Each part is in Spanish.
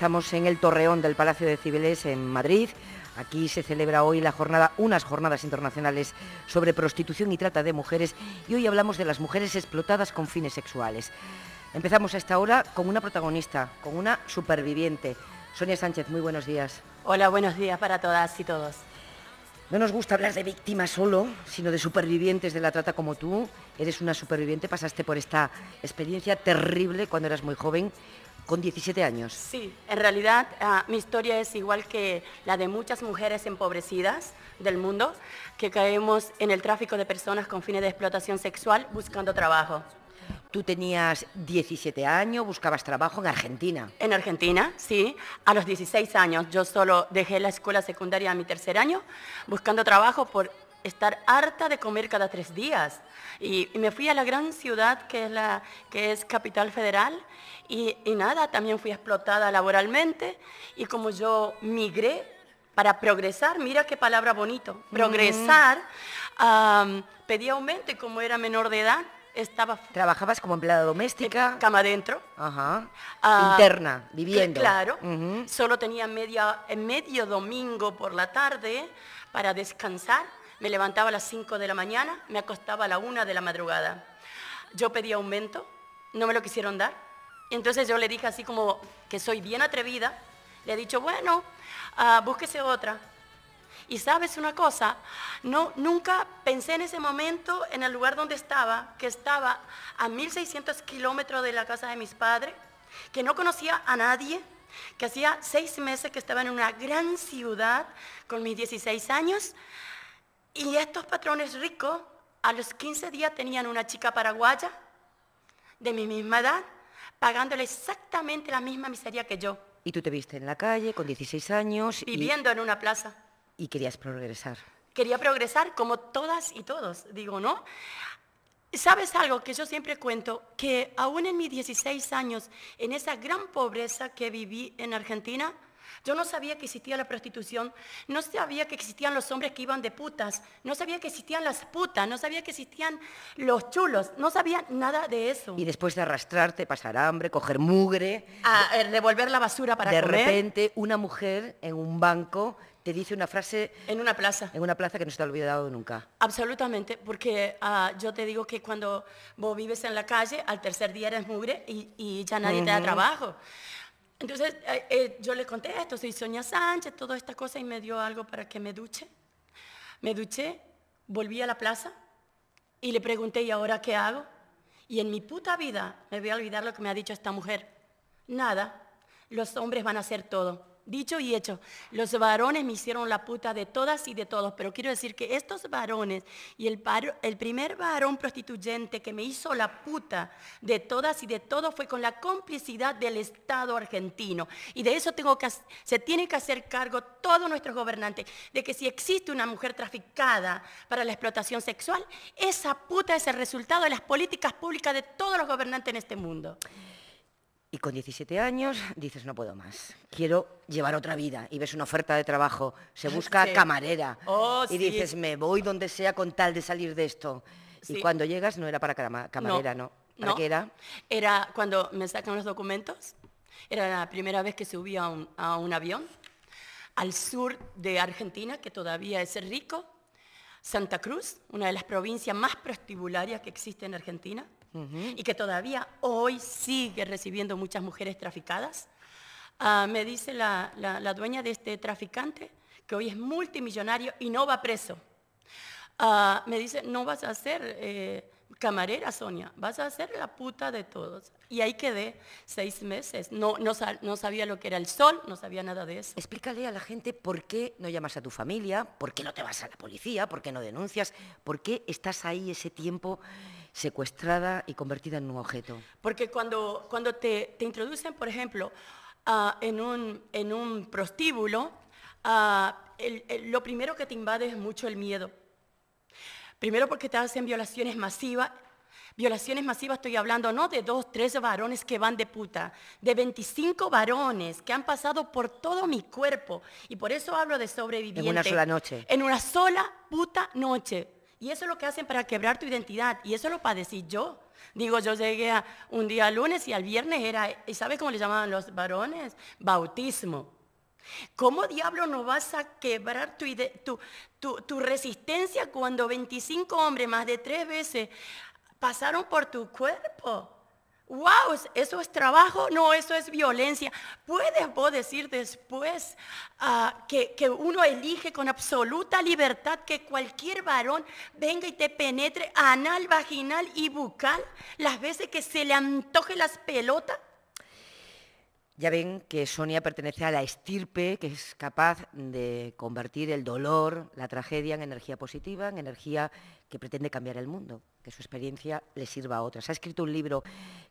Estamos en el Torreón del Palacio de Cibeles en Madrid. Aquí se celebra hoy la jornada, unas jornadas internacionales sobre prostitución y trata de mujeres y hoy hablamos de las mujeres explotadas con fines sexuales. Empezamos a esta hora con una protagonista, con una superviviente. Sonia Sánchez, muy buenos días. Hola, buenos días para todas y todos. No nos gusta hablar de víctimas solo, sino de supervivientes de la trata como tú. Eres una superviviente, pasaste por esta experiencia terrible cuando eras muy joven, con 17 años. Sí, en realidad ah, mi historia es igual que la de muchas mujeres empobrecidas del mundo que caemos en el tráfico de personas con fines de explotación sexual buscando trabajo. Tú tenías 17 años, buscabas trabajo en Argentina. En Argentina, sí. A los 16 años yo solo dejé la escuela secundaria a mi tercer año buscando trabajo por estar harta de comer cada tres días. Y, me fui a la gran ciudad que es, la, que es Capital Federal y, nada, también fui explotada laboralmente y como yo migré para progresar, mira qué palabra bonito, progresar, pedí aumento y como era menor de edad, estaba... ¿Trabajabas como empleada doméstica? Cama adentro. Ajá. Ah, Interna, viviendo. Claro. Solo tenía media, medio domingo por la tarde para descansar. Me levantaba a las 5 de la mañana, me acostaba a la 1 de la madrugada. Yo pedí aumento, no me lo quisieron dar. Y entonces yo le dije así como que soy bien atrevida. Le he dicho, bueno, uh, búsquese otra. Y sabes una cosa, no, nunca pensé en ese momento en el lugar donde estaba, que estaba a 1600 kilómetros de la casa de mis padres, que no conocía a nadie, que hacía seis meses que estaba en una gran ciudad con mis 16 años. Y estos patrones ricos, a los 15 días tenían una chica paraguaya de mi misma edad, pagándole exactamente la misma miseria que yo. Y tú te viste en la calle con 16 años. Viviendo en una plaza y querías progresar. Quería progresar como todas y todos, digo, ¿no? ¿Sabes algo que yo siempre cuento? Que aún en mis 16 años, en esa gran pobreza que viví en Argentina, yo no sabía que existía la prostitución, no sabía que existían los hombres que iban de putas, no sabía que existían las putas, no sabía que existían los chulos, no sabía nada de eso. Y después de arrastrarte, pasar hambre, coger mugre... A devolver la basura para de comer. De repente, una mujer en un banco te dice una frase... En una plaza. En una plaza que no se te ha olvidado nunca. Absolutamente, porque ah, yo te digo que cuando vos vives en la calle, al tercer día eres mugre y, ya nadie te da trabajo. Entonces eh, eh, yo le conté esto, soy Sonia Sánchez, toda esta cosa y me dio algo para que me duche. Me duché, volví a la plaza y le pregunté, ¿y ahora qué hago? Y en mi puta vida me voy a olvidar lo que me ha dicho esta mujer. Nada, los hombres van a hacer todo. Dicho y hecho, los varones me hicieron la puta de todas y de todos, pero quiero decir que estos varones y el, primer varón prostituyente que me hizo la puta de todas y de todos fue con la complicidad del Estado argentino. Y de eso se tiene que hacer cargo todos nuestros gobernantes, de que si existe una mujer traficada para la explotación sexual, esa puta es el resultado de las políticas públicas de todos los gobernantes en este mundo. Y con 17 años dices, no puedo más, quiero llevar otra vida. Y ves una oferta de trabajo, se busca camarera. Oh, y dices, me voy donde sea con tal de salir de esto. Y cuando llegas no era para camarera, ¿no? ¿Para qué era? Era cuando me sacan los documentos. Era la primera vez que subí a un, a un avión al sur de Argentina, que todavía es rico. Santa Cruz, una de las provincias más prostibularias que existe en Argentina y que todavía hoy sigue recibiendo muchas mujeres traficadas. Ah, me dice la, dueña de este traficante que hoy es multimillonario y no va preso. Ah, me dice, no vas a ser eh, camarera, Sonia, vas a ser la puta de todos. Y ahí quedé seis meses. No, no, no, sabía lo que era el sol, no sabía nada de eso. Explícale a la gente por qué no llamas a tu familia, por qué no te vas a la policía, por qué no denuncias, por qué estás ahí ese tiempo secuestrada y convertida en un objeto? Porque cuando, cuando te, te introducen, por ejemplo, uh, en, un, en un prostíbulo, uh, el, el, lo primero que te invade es mucho el miedo. Primero porque te hacen violaciones masivas. Violaciones masivas estoy hablando no de dos, tres varones que van de puta, de 25 varones que han pasado por todo mi cuerpo. Y por eso hablo de sobreviviente. En una sola noche. En una sola puta noche. Y eso es lo que hacen para quebrar tu identidad. Y eso lo padecí yo. Digo, yo llegué a un día lunes y al viernes era, ¿y sabes cómo le llamaban los varones? Bautismo. ¿Cómo diablo no vas a quebrar tu, tu, tu, resistencia cuando 25 hombres más de tres veces pasaron por tu cuerpo? Wow, eso es trabajo, no, eso es violencia. ¿Puedes vos decir después ah, que, que, uno elige con absoluta libertad que cualquier varón venga y te penetre anal, vaginal y bucal las veces que se le antoje las pelotas? Ya ven que Sonia pertenece a la estirpe que es capaz de convertir el dolor, la tragedia en energía positiva, en energía que pretende cambiar el mundo, que su experiencia le sirva a otras. Ha escrito un libro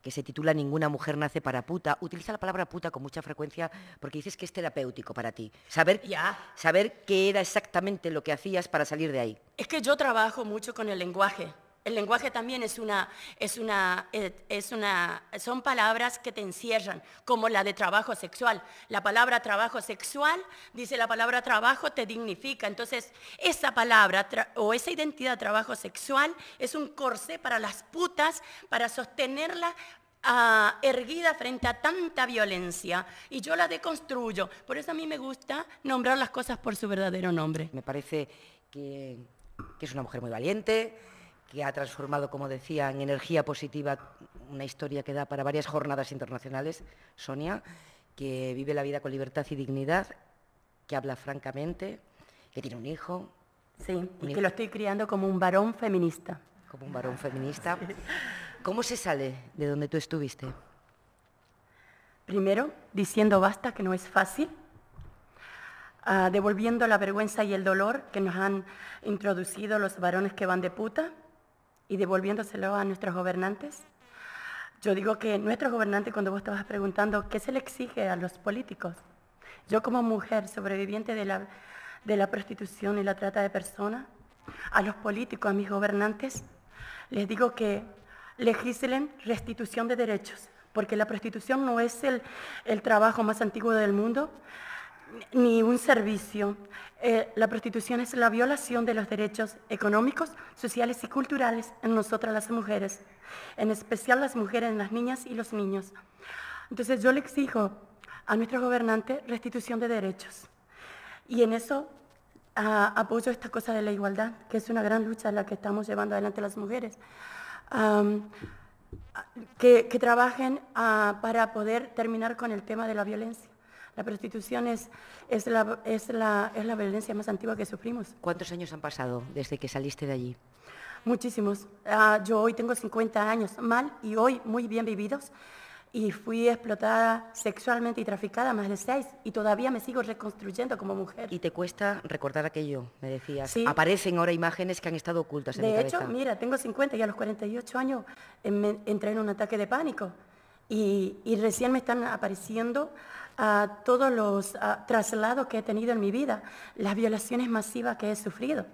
que se titula Ninguna mujer nace para puta. Utiliza la palabra puta con mucha frecuencia porque dices que es terapéutico para ti. Saber, saber qué era exactamente lo que hacías para salir de ahí. Es que yo trabajo mucho con el lenguaje. El lenguaje también es una, es una, eh, es una, son palabras que te encierran, como la de trabajo sexual. La palabra trabajo sexual, dice la palabra trabajo, te dignifica. Entonces, esa palabra o esa identidad de trabajo sexual es un corsé para las putas, para sostenerla ah, erguida frente a tanta violencia y yo la deconstruyo. Por eso a mí me gusta nombrar las cosas por su verdadero nombre. Me parece que, que es una mujer muy valiente, que ha transformado, como decía, en energía positiva una historia que da para varias jornadas internacionales, Sonia, que vive la vida con libertad y dignidad, que habla francamente, que tiene un hijo. Sí, y que lo estoy criando como un varón feminista. Como un varón feminista. ¿Cómo se sale de donde tú estuviste? Primero, diciendo basta, que no es fácil. Ah, devolviendo la vergüenza y el dolor que nos han introducido los varones que van de puta y devolviéndoselo a nuestros gobernantes. Yo digo que nuestros gobernantes, cuando vos estabas preguntando qué se le exige a los políticos, yo como mujer sobreviviente de la, de la prostitución y la trata de personas, a los políticos, a mis gobernantes, les digo que legislen restitución de derechos, porque la prostitución no es el, el trabajo más antiguo del mundo, ni un servicio. Eh, la prostitución es la violación de los derechos económicos, sociales y culturales en nosotras las mujeres, en especial las mujeres, las niñas y los niños. Entonces yo le exijo a nuestro gobernante restitución de derechos. Y en eso apoyo esta cosa de la igualdad, que es una gran lucha la que estamos llevando adelante las mujeres. que, trabajen ah, para poder terminar con el tema de la violencia. La prostitución es, es, la, es, la, es la violencia más antigua que sufrimos. ¿Cuántos años han pasado desde que saliste de allí? Muchísimos. Ah, yo hoy tengo 50 años mal y hoy muy bien vividos y fui explotada sexualmente y traficada más de seis y todavía me sigo reconstruyendo como mujer. ¿Y te cuesta recordar aquello? Me decías. Sí. Aparecen ahora imágenes que han estado ocultas en de mi cabeza. De hecho, mira, tengo 50 y a los 48 años em, entré en un ataque de pánico y, y recién me están apareciendo a todos los traslados que he tenido en mi vida, las violaciones masivas que he sufrido.